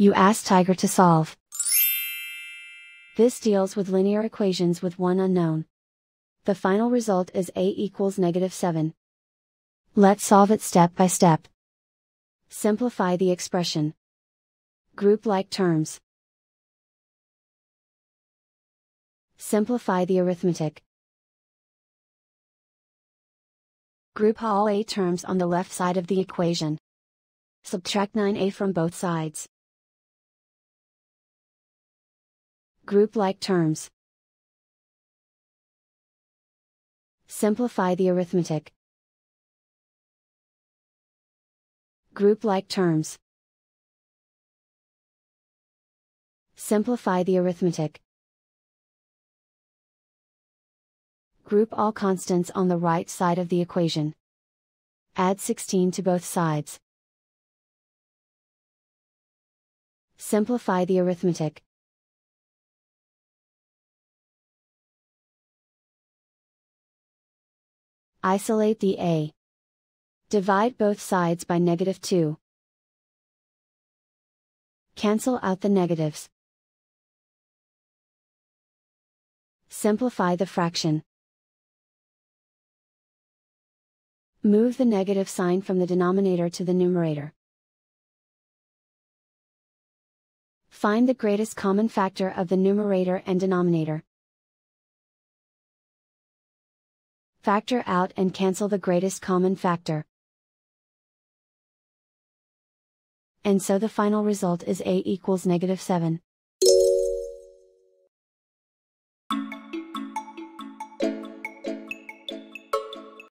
You ask Tiger to solve. This deals with linear equations with one unknown. The final result is a equals negative 7. Let's solve it step by step. Simplify the expression. Group like terms. Simplify the arithmetic. Group all a terms on the left side of the equation. Subtract 9a from both sides. Group like terms. Simplify the arithmetic. Group like terms. Simplify the arithmetic. Group all constants on the right side of the equation. Add 16 to both sides. Simplify the arithmetic. Isolate the a. Divide both sides by negative 2. Cancel out the negatives. Simplify the fraction. Move the negative sign from the denominator to the numerator. Find the greatest common factor of the numerator and denominator. Factor out and cancel the greatest common factor. And so the final result is a equals negative 7.